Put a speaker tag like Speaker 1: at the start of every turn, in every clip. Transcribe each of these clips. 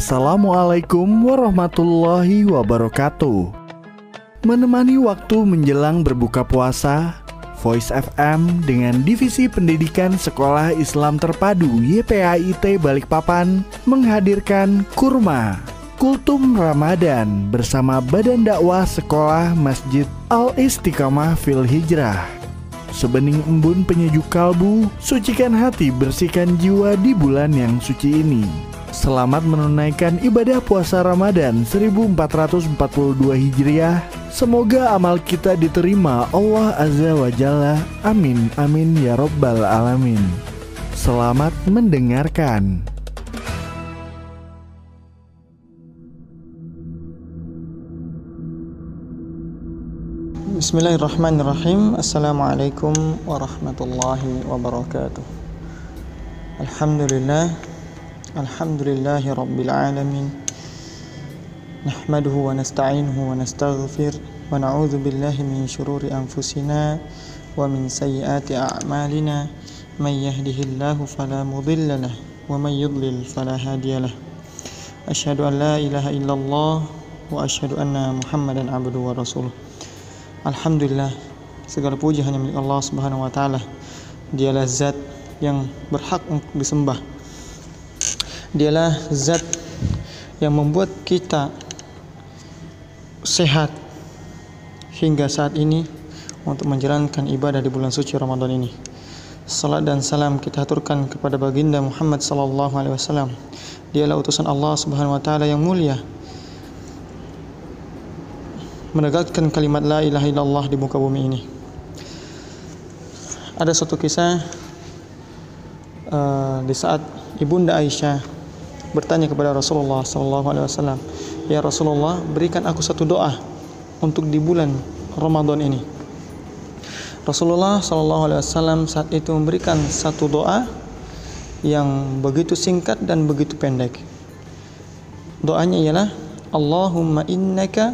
Speaker 1: Assalamualaikum warahmatullahi wabarakatuh. Menemani waktu menjelang berbuka puasa, Voice FM dengan Divisi Pendidikan Sekolah Islam Terpadu YPAIT Balikpapan menghadirkan Kurma Kultum Ramadan bersama Badan Dakwah Sekolah Masjid Al Istiqamah Fil Hijrah. Sebening embun penyejuk kalbu, sucikan hati, bersihkan jiwa di bulan yang suci ini. Selamat menunaikan ibadah puasa Ramadan 1442 Hijriah Semoga amal kita diterima Allah Azza wa Jalla. Amin, amin ya Robbal 'Alamin. Selamat mendengarkan.
Speaker 2: Bismillahirrahmanirrahim Assalamualaikum warahmatullahi wabarakatuh Alhamdulillah Alhamdulillahi rabbil alamin نحمده ونستعينه ونستغفر ونعوذ بالله من شرور أنفسنا ومن سيئات أعمالنا من يهده الله فلا مضل له ومن يضلل فلا هادي له أشهد أن لا إله إلا الله وأشهد أن محمدا عبده ورسوله Alhamdulillah segala puji hanya milik Allah Subhanahu wa taala. Dialah zat yang berhak untuk disembah. Dialah zat yang membuat kita sehat hingga saat ini untuk menjalankan ibadah di bulan suci Ramadan ini. Salat dan salam kita aturkan kepada baginda Muhammad sallallahu alaihi wasallam. Dialah utusan Allah Subhanahu wa taala yang mulia. Menegakkan kalimat la ilaha illallah di muka bumi ini. Ada satu kisah uh, di saat ibunda Aisyah bertanya kepada Rasulullah wasallam, Ya Rasulullah, berikan aku satu doa untuk di bulan Ramadan ini. Rasulullah Wasallam saat itu memberikan satu doa yang begitu singkat dan begitu pendek. Doanya ialah Allahumma innaka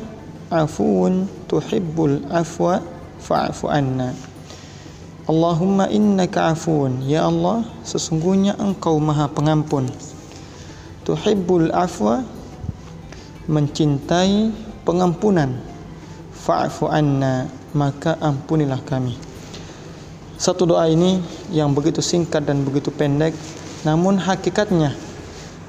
Speaker 2: afuun tuhibbul afwa fa'fu anna. Allahumma innaka afuun. Ya Allah, sesungguhnya Engkau Maha Pengampun. Tuhibbul afwa mencintai pengampunan. Fa'fu anna maka ampunilah kami. Satu doa ini yang begitu singkat dan begitu pendek namun hakikatnya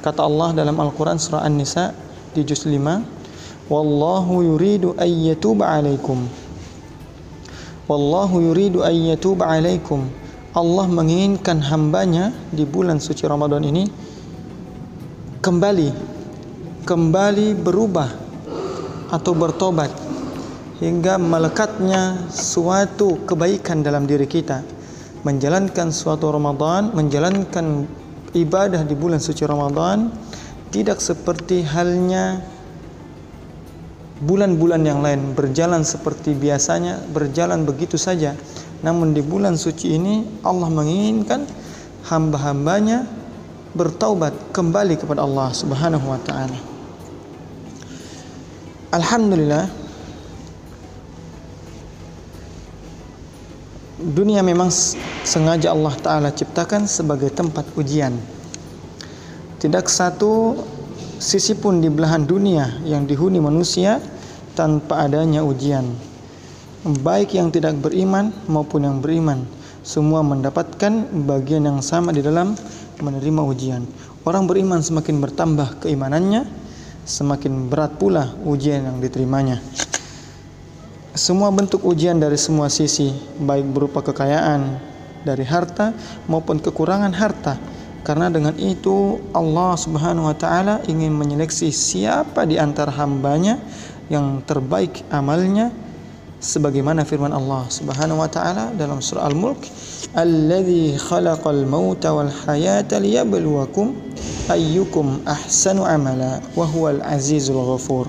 Speaker 2: kata Allah dalam Al-Qur'an surah An-Nisa di juz 5 wallahu yuridu ayyatuba alaikum. Wallahu yuridu ayyatuba alaikum. Allah menginginkan hambanya di bulan suci Ramadan ini kembali kembali berubah atau bertobat hingga melekatnya suatu kebaikan dalam diri kita. Menjalankan suatu Ramadan menjalankan ibadah di bulan suci Ramadan tidak seperti halnya bulan-bulan yang lain. Berjalan seperti biasanya berjalan begitu saja. Namun di bulan suci ini Allah menginginkan hamba-hambanya bertaubat kembali kepada Allah Subhanahu wa taala. Alhamdulillah dunia memang sengaja Allah Ta'ala ciptakan sebagai tempat ujian. Tidak satu sisi pun di belahan dunia yang dihuni manusia tanpa adanya ujian. Baik yang tidak beriman maupun yang beriman semua mendapatkan bagian yang sama di dalam menerima ujian orang beriman semakin bertambah keimanannya semakin berat pula ujian yang diterimanya. Semua bentuk ujian dari semua sisi, baik berupa kekayaan, dari harta maupun kekurangan harta. Karena dengan itu Allah Subhanahu wa taala ingin menyeleksi siapa di antara hambanya yang terbaik amalnya sebagaimana firman Allah Subhanahu wa taala dalam surah Al-Mulk, "Alladzi khalaqal mauta wal hayata liyabluwakum ayyukum ahsanu amala wa huwal azizul ghafur."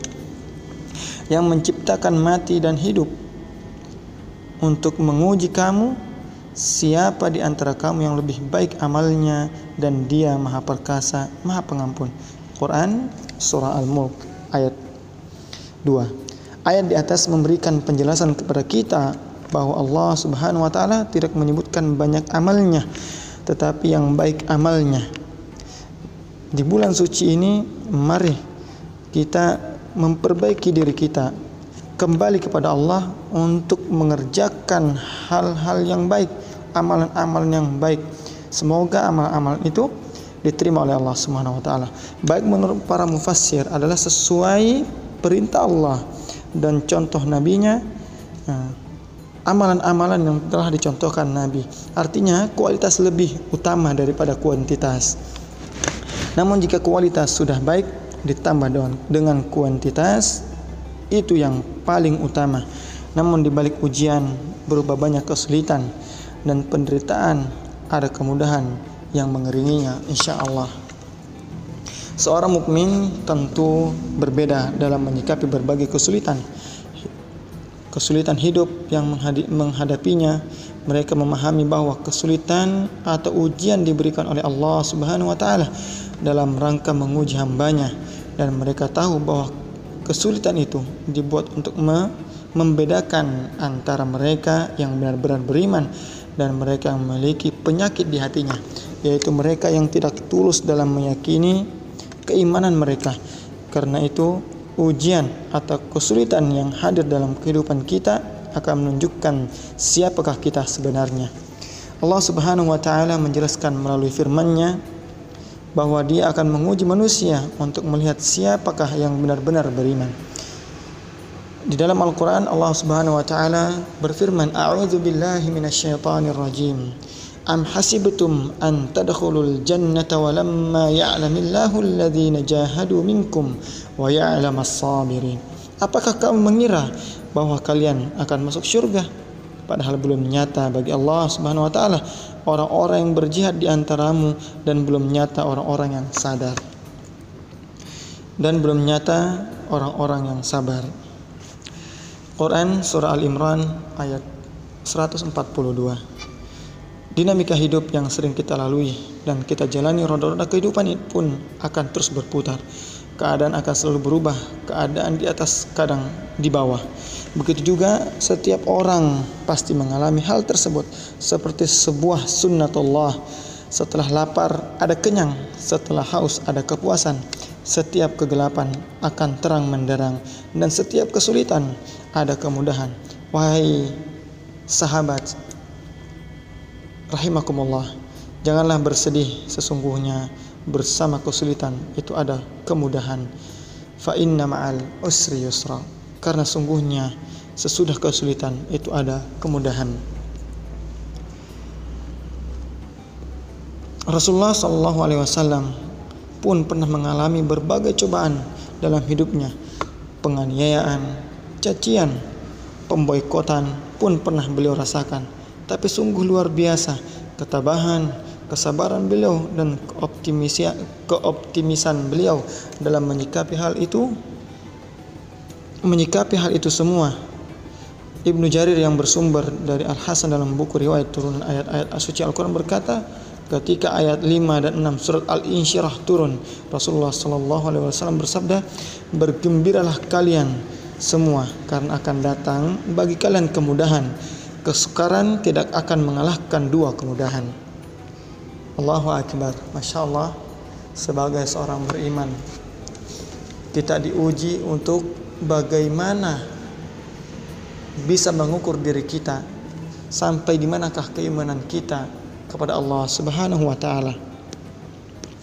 Speaker 2: Yang menciptakan mati dan hidup untuk menguji kamu siapa di antara kamu yang lebih baik amalnya dan dia Maha Perkasa, Maha Pengampun. Quran surah Al-Mulk ayat 2. Ayat di atas memberikan penjelasan kepada kita bahwa Allah Subhanahu wa taala tidak menyebutkan banyak amalnya tetapi yang baik amalnya. Di bulan suci ini mari kita memperbaiki diri kita kembali kepada Allah untuk mengerjakan hal-hal yang baik, amalan-amalan yang baik. Semoga amalan-amalan itu diterima oleh Allah Subhanahu wa taala. Baik menurut para mufassir adalah sesuai perintah Allah dan contoh nabinya nah, amalan-amalan yang telah dicontohkan nabi. Artinya kualitas lebih utama daripada kuantitas. Namun jika kualitas sudah baik ditambah dengan, dengan kuantitas itu yang paling utama. Namun di balik ujian berubah banyak kesulitan dan penderitaan ada kemudahan yang mengeringinya insya Allah. Seorang mukmin tentu berbeda dalam menyikapi berbagai kesulitan. Kesulitan hidup yang menghadapinya, mereka memahami bahwa kesulitan atau ujian diberikan oleh Allah Subhanahu wa taala dalam rangka menguji hambanya dan mereka tahu bahwa kesulitan itu dibuat untuk membedakan antara mereka yang benar-benar beriman dan mereka yang memiliki penyakit di hatinya yaitu mereka yang tidak tulus dalam meyakini keimanan mereka. Karena itu, ujian atau kesulitan yang hadir dalam kehidupan kita akan menunjukkan siapakah kita sebenarnya. Allah Subhanahu wa taala menjelaskan melalui firman-Nya bahwa Dia akan menguji manusia untuk melihat siapakah yang benar-benar beriman. Di dalam Al-Qur'an Allah Subhanahu wa taala berfirman, "A'udzu billahi minasyaitonir rajim." Am hasibtum an tadkhulul jannata wa lamma ya'lamillahu alladhina jahadu minkum wa ya'lamas sabirin. Apakah kamu mengira bahwa kalian akan masuk surga padahal belum nyata bagi Allah Subhanahu wa taala orang-orang yang berjihad di antaramu dan belum nyata orang-orang yang sadar dan belum nyata orang-orang yang sabar. Quran surah Al-Imran ayat 142 dinamika hidup yang sering kita lalui dan kita jalani roda-roda kehidupan pun akan terus berputar. Keadaan akan selalu berubah, keadaan di atas kadang di bawah. Begitu juga setiap orang pasti mengalami hal tersebut seperti sebuah sunnatullah. Setelah lapar ada kenyang, setelah haus ada kepuasan. Setiap kegelapan akan terang menderang dan setiap kesulitan ada kemudahan. Wahai sahabat, rahimakumullah. Janganlah bersedih sesungguhnya bersama kesulitan itu ada kemudahan. Fa inna ma'al usri yusra. Karena sungguhnya sesudah kesulitan itu ada kemudahan. Rasulullah Shallallahu Alaihi Wasallam pun pernah mengalami berbagai cobaan dalam hidupnya, penganiayaan, cacian, pemboikotan pun pernah beliau rasakan. Tapi sungguh luar biasa ketabahan, kesabaran beliau dan keoptimisan beliau dalam menyikapi hal itu menyikapi hal itu semua. Ibnu Jarir yang bersumber dari Al Hasan dalam buku riwayat turunan ayat-ayat suci Al-Quran berkata ketika ayat 5 dan 6 surat Al-Insyirah turun Rasulullah Shallallahu alaihi wasallam bersabda bergembiralah kalian semua karena akan datang bagi kalian kemudahan kesukaran tidak akan mengalahkan dua kemudahan. Allahu Akbar. Masya Allah, sebagai seorang beriman, kita diuji untuk bagaimana bisa mengukur diri kita sampai di manakah keimanan kita kepada Allah Subhanahu wa taala.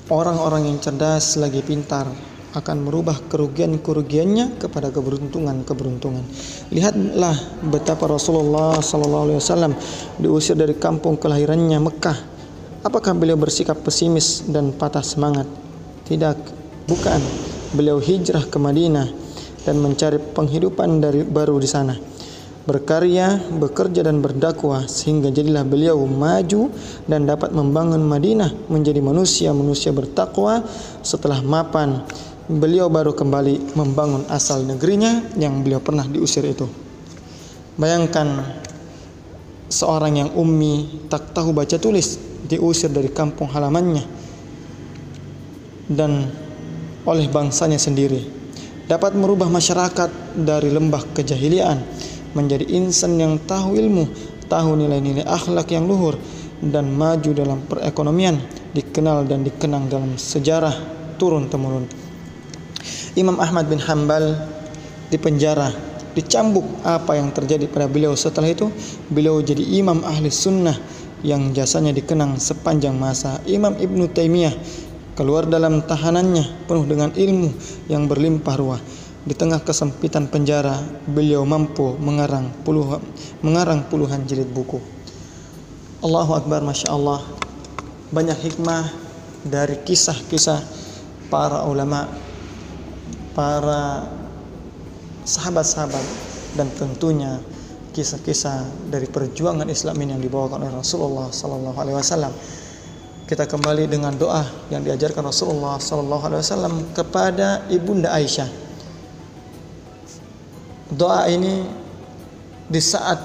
Speaker 2: Orang-orang yang cerdas lagi pintar akan merubah kerugian-kerugiannya kepada keberuntungan-keberuntungan. Lihatlah betapa Rasulullah sallallahu alaihi wasallam diusir dari kampung kelahirannya Mekah. Apakah beliau bersikap pesimis dan patah semangat? Tidak, bukan. Beliau hijrah ke Madinah dan mencari penghidupan dari baru di sana. Berkarya, bekerja dan berdakwah sehingga jadilah beliau maju dan dapat membangun Madinah menjadi manusia-manusia bertakwa setelah mapan beliau baru kembali membangun asal negerinya yang beliau pernah diusir itu. Bayangkan seorang yang ummi tak tahu baca tulis diusir dari kampung halamannya dan oleh bangsanya sendiri dapat merubah masyarakat dari lembah kejahiliaan menjadi insan yang tahu ilmu, tahu nilai-nilai akhlak yang luhur dan maju dalam perekonomian dikenal dan dikenang dalam sejarah turun temurun. Imam Ahmad bin Hambal di penjara, dicambuk apa yang terjadi pada beliau. Setelah itu, beliau jadi imam ahli sunnah yang jasanya dikenang sepanjang masa. Imam Ibnu Taimiyah keluar dalam tahanannya penuh dengan ilmu yang berlimpah ruah. Di tengah kesempitan penjara, beliau mampu mengarang puluhan, mengarang puluhan jilid buku. Allahu Akbar, Masya Allah. Banyak hikmah dari kisah-kisah para ulama, para sahabat-sahabat, dan tentunya kisah-kisah dari perjuangan Islam ini yang dibawakan oleh Rasulullah Sallallahu Alaihi Wasallam. Kita kembali dengan doa yang diajarkan Rasulullah Sallallahu Alaihi Wasallam kepada ibunda Aisyah. Doa ini di saat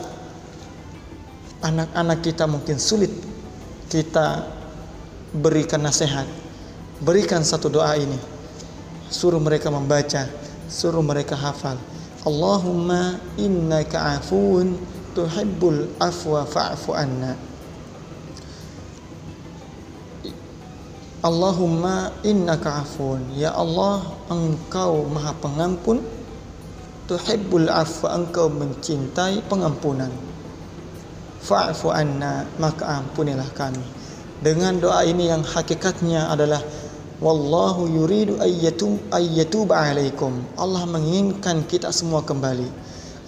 Speaker 2: anak-anak kita mungkin sulit kita berikan nasihat, berikan satu doa ini, suruh mereka membaca, suruh mereka hafal. Allahumma innaka afuun tuhibbul afwa fa'fu anna. Allahumma innaka afuun. Ya Allah engkau maha pengampun. Tuhibbul afwa engkau mencintai pengampunan. Fa'fu anna maka ampunilah kami. Dengan doa ini yang hakikatnya adalah Wallahu yuridu ayyatum ayyatuba alaikum. Allah menginginkan kita semua kembali.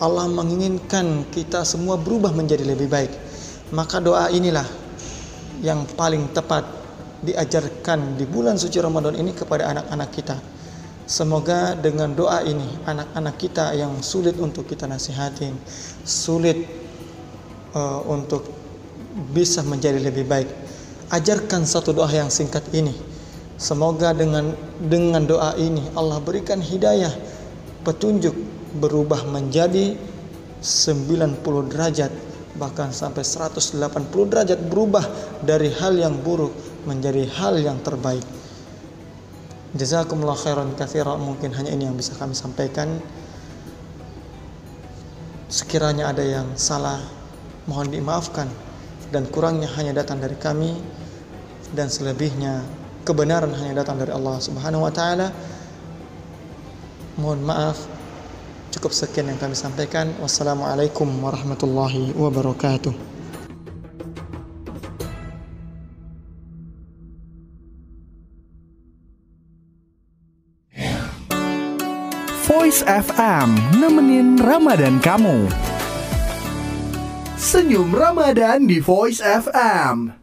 Speaker 2: Allah menginginkan kita semua berubah menjadi lebih baik. Maka doa inilah yang paling tepat diajarkan di bulan suci Ramadan ini kepada anak-anak kita. Semoga dengan doa ini anak-anak kita yang sulit untuk kita nasihatin, sulit uh, untuk bisa menjadi lebih baik. Ajarkan satu doa yang singkat ini Semoga dengan dengan doa ini Allah berikan hidayah, petunjuk berubah menjadi 90 derajat bahkan sampai 180 derajat berubah dari hal yang buruk menjadi hal yang terbaik. Jazakumullah khairan katsiran mungkin hanya ini yang bisa kami sampaikan. Sekiranya ada yang salah mohon dimaafkan dan kurangnya hanya datang dari kami dan selebihnya kebenaran hanya datang dari Allah Subhanahu wa taala. Mohon maaf. Cukup sekian yang kami sampaikan. Wassalamualaikum warahmatullahi wabarakatuh.
Speaker 1: Voice FM nemenin Ramadan kamu. Senyum Ramadan di Voice FM.